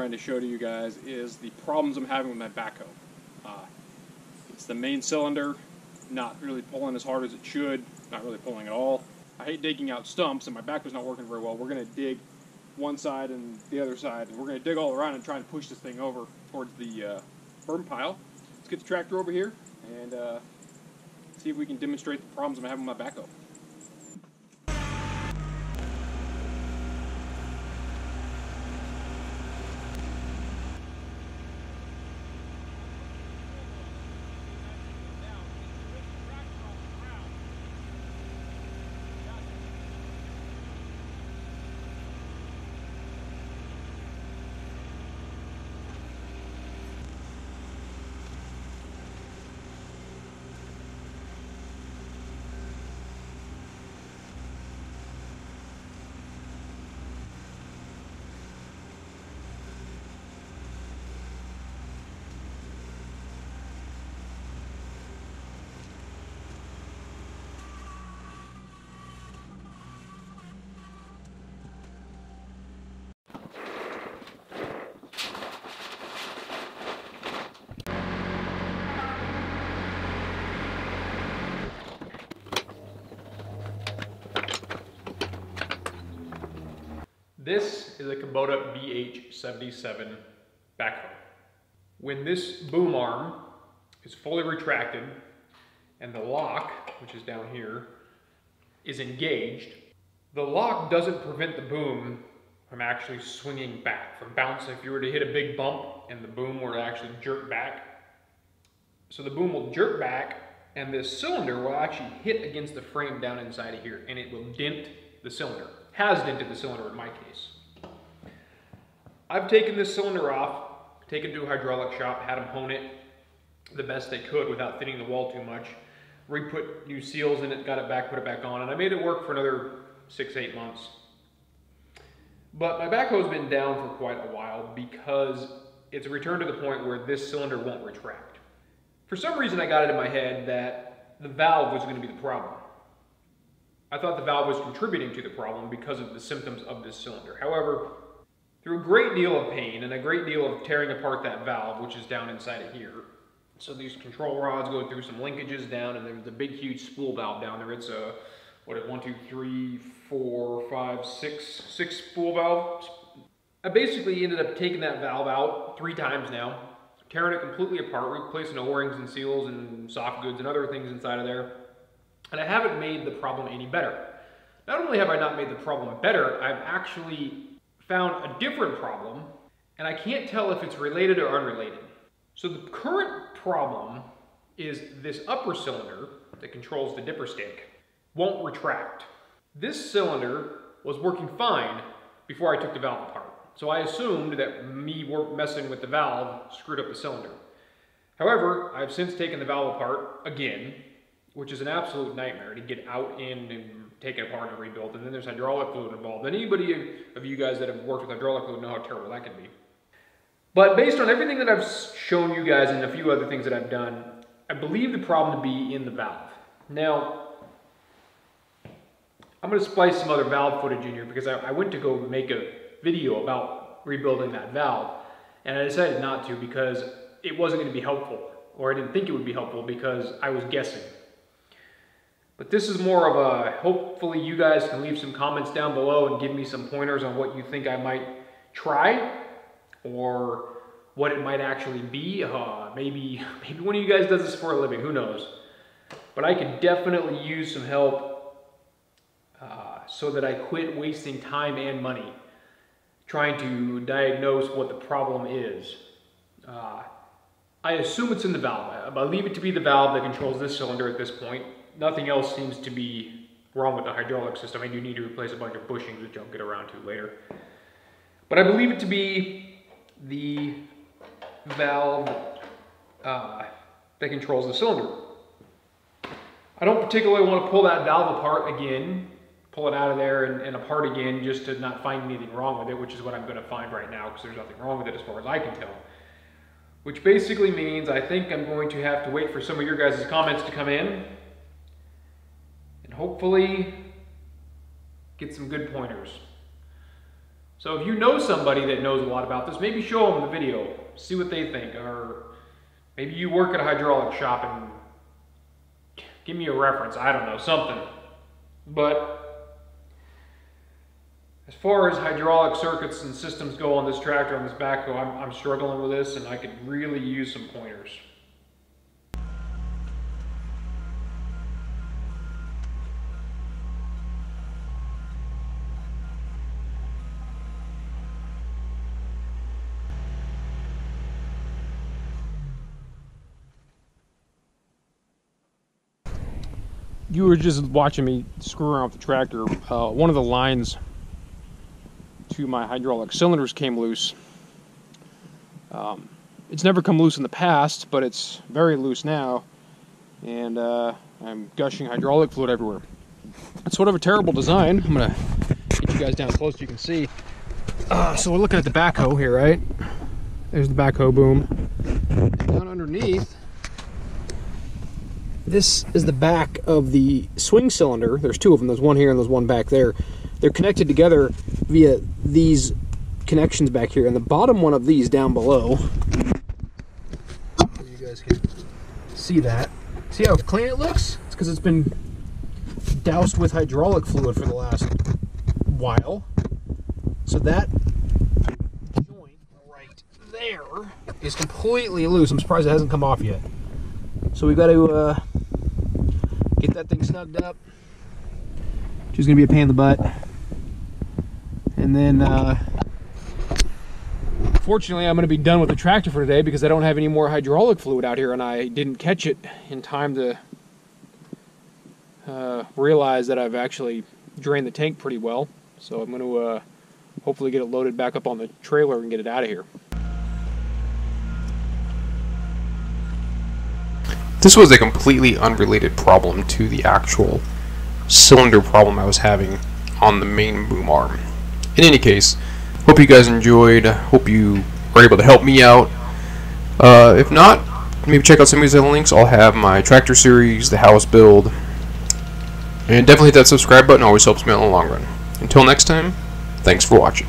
trying to show to you guys is the problems I'm having with my backhoe. Uh, it's the main cylinder, not really pulling as hard as it should, not really pulling at all. I hate digging out stumps, and my backhoe's not working very well. We're going to dig one side and the other side, and we're going to dig all around and try and push this thing over towards the uh, burn pile. Let's get the tractor over here and uh, see if we can demonstrate the problems I'm having with my backhoe. This is a Kubota BH77 backhoe. When this boom arm is fully retracted and the lock, which is down here, is engaged, the lock doesn't prevent the boom from actually swinging back, from bouncing. If you were to hit a big bump and the boom were to actually jerk back, so the boom will jerk back and this cylinder will actually hit against the frame down inside of here and it will dent the cylinder has dented the cylinder in my case. I've taken this cylinder off, taken to a hydraulic shop, had them hone it the best they could without thinning the wall too much, re-put new seals in it, got it back, put it back on, and I made it work for another six, eight months. But my backhoe's been down for quite a while because it's returned to the point where this cylinder won't retract. For some reason I got it in my head that the valve was going to be the problem. I thought the valve was contributing to the problem because of the symptoms of this cylinder. However, through a great deal of pain and a great deal of tearing apart that valve, which is down inside of here, so these control rods go through some linkages down, and there's a big, huge spool valve down there. It's a, what, a one, two, three, four, five, six, six spool valve. I basically ended up taking that valve out three times now, tearing it completely apart, replacing O-rings and seals and soft goods and other things inside of there. And I haven't made the problem any better. Not only have I not made the problem better, I've actually found a different problem, and I can't tell if it's related or unrelated. So the current problem is this upper cylinder that controls the dipper stick won't retract. This cylinder was working fine before I took the valve apart. So I assumed that me messing with the valve screwed up the cylinder. However, I've since taken the valve apart again which is an absolute nightmare to get out in and take it apart and rebuild. And then there's hydraulic fluid involved. Anybody of you guys that have worked with hydraulic fluid know how terrible that can be. But based on everything that I've shown you guys and a few other things that I've done, I believe the problem to be in the valve. Now, I'm going to splice some other valve footage in here because I, I went to go make a video about rebuilding that valve. And I decided not to because it wasn't going to be helpful. Or I didn't think it would be helpful because I was guessing. But this is more of a, hopefully you guys can leave some comments down below and give me some pointers on what you think I might try or what it might actually be. Uh, maybe, maybe one of you guys does this for a living, who knows. But I could definitely use some help uh, so that I quit wasting time and money trying to diagnose what the problem is. Uh, I assume it's in the valve. I leave it to be the valve that controls this cylinder at this point nothing else seems to be wrong with the hydraulic system. I do need to replace a bunch of bushings, which I'll get around to later. But I believe it to be the valve uh, that controls the cylinder. I don't particularly want to pull that valve apart again, pull it out of there and, and apart again just to not find anything wrong with it, which is what I'm going to find right now because there's nothing wrong with it as far as I can tell. Which basically means I think I'm going to have to wait for some of your guys' comments to come in hopefully get some good pointers. So if you know somebody that knows a lot about this, maybe show them the video, see what they think, or maybe you work at a hydraulic shop and give me a reference. I don't know, something. But as far as hydraulic circuits and systems go on this tractor, on this backhoe, I'm, I'm struggling with this and I could really use some pointers. You were just watching me screw around with the tractor. Uh, one of the lines to my hydraulic cylinders came loose. Um, it's never come loose in the past, but it's very loose now, and uh, I'm gushing hydraulic fluid everywhere. It's sort of a terrible design. I'm gonna get you guys down close so you can see. Uh, so we're looking at the backhoe here, right? There's the backhoe boom. Down underneath this is the back of the swing cylinder. There's two of them. There's one here and there's one back there. They're connected together via these connections back here. And the bottom one of these down below, you guys can see that. See how clean it looks? It's because it's been doused with hydraulic fluid for the last while. So that joint right there is completely loose. I'm surprised it hasn't come off yet. So we've got to uh, get that thing snugged up. Which is going to be a pain in the butt. And then, uh, fortunately, I'm going to be done with the tractor for today because I don't have any more hydraulic fluid out here and I didn't catch it in time to uh, realize that I've actually drained the tank pretty well. So I'm going to uh, hopefully get it loaded back up on the trailer and get it out of here. This was a completely unrelated problem to the actual cylinder problem I was having on the main boom arm. In any case, hope you guys enjoyed. Hope you were able to help me out. Uh, if not, maybe check out some of these other links. I'll have my tractor series, the house build, and definitely hit that subscribe button. Always helps me out in the long run. Until next time, thanks for watching.